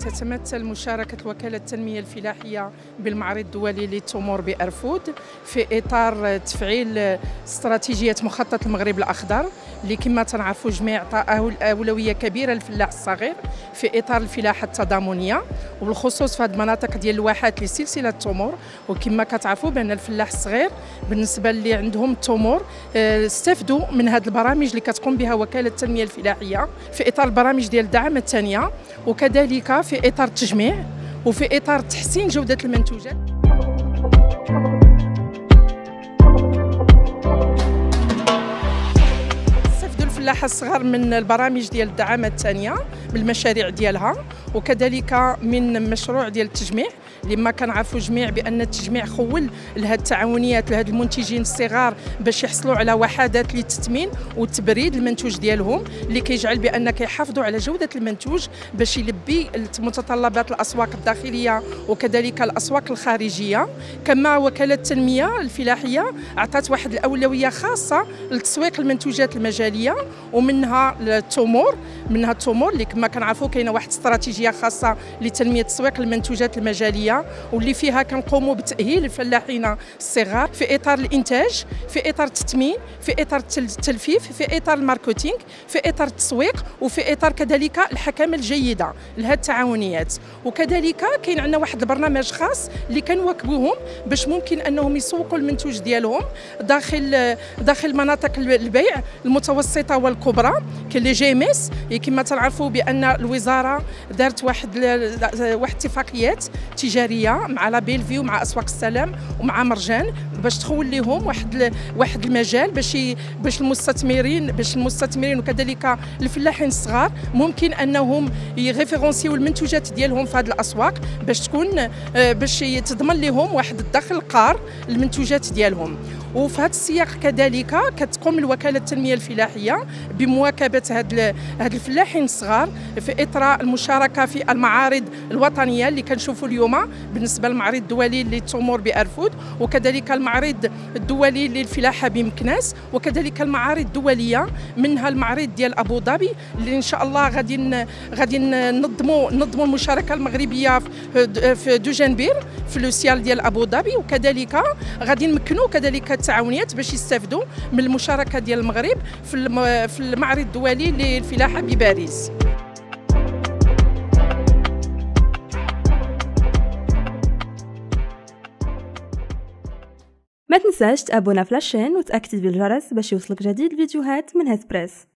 تتمثل مشاركة الوكالة التنمية الفلاحية بالمعرض الدولي للتمور بأرفود في إطار تفعيل استراتيجية مخطط المغرب الأخضر. اللي كما تنعرفوا جميع عطاء أولوية كبيرة للفلاح الصغير في إطار الفلاحة التضامنية وبالخصوص في هذه المناطق ديال الواحات لسلسلة التمور وكما كتعرفوا بأن الفلاح الصغير بالنسبة اللي عندهم التمور آه، استفدوا من هذه البرامج اللي كتقوم بها وكالة التنمية الفلاحية في إطار البرامج ديال الدعم الثانية وكذلك في اطار التجميع وفي اطار تحسين جودة المنتوجات. الفلاحه الصغار من البرامج ديال الدعامه الثانية بالمشاريع ديالها وكذلك من مشروع ديال التجميع. لما كنعرفوا جميع بأن التجميع خول لهاد التعاونيات لهاد المنتجين الصغار باش يحصلوا على وحدات للتثمين والتبريد المنتوج ديالهم اللي كيجعل بأن كيحافظوا على جودة المنتوج باش يلبي متطلبات الأسواق الداخلية وكذلك الأسواق الخارجية. كما وكالة التنمية الفلاحية اعطت واحد الأولوية خاصة لتسويق المنتوجات المجالية ومنها التمور منها التمور اللي كما كنعرفوا كاينة واحد استراتيجية خاصة لتنمية تسويق المنتوجات المجالية واللي فيها كنقوموا بتأهيل الفلاحين الصغار في إطار الإنتاج في إطار التثمين في إطار التلفيف في إطار الماركتينغ في إطار التسويق وفي إطار كذلك الحكامه الجيدة لهذه التعاونيات. وكذلك كاين عندنا واحد البرنامج خاص اللي كنواكبوهم باش ممكن أنهم يسوقوا المنتوج ديالهم داخل داخل مناطق البيع المتوسطة والكبرى كاين les GMS كما تعرفوا بأن الوزارة دارت واحد واحد اتفاقيات تجارية مع Label'Vie مع أسواق السلام ومع مرجان باش تخول لهم واحد واحد المجال باش باش المستثمرين باش المستثمرين وكذلك الفلاحين الصغار ممكن أنهم يغيفيرونسيو المنتوجات ديالهم في هذه الأسواق باش تكون آه، باش تضمن لهم واحد الدخل قار المنتوجات ديالهم. وفي هذا السياق كذلك كتقوم الوكالة التنمية الفلاحية بمواكبة هاد هاد الفلاحين الصغار في اطار المشاركة في المعارض الوطنية اللي كنشوفوا اليوم بالنسبة للمعرض الدولي للتمور بأرفود وكذلك المعرض الدولي للفلاحة بمكناس وكذلك المعارض الدولية منها المعرض ديال أبو ظبي اللي إن شاء الله غادي غادي ننظموا ننظموا المشاركة المغربية في دوجنبير في لوسيال ديال أبو ظبي وكذلك غادي نمكنوا كذلك التعاونيات باش يستافدوا من المشاركة ديال المغرب في في المعرض الدولي للفلاحه بباريس. ما تنساش تابونا فلاشين وتأكد بالجرس باش يوصلك جديد الفيديوهات من هسبريس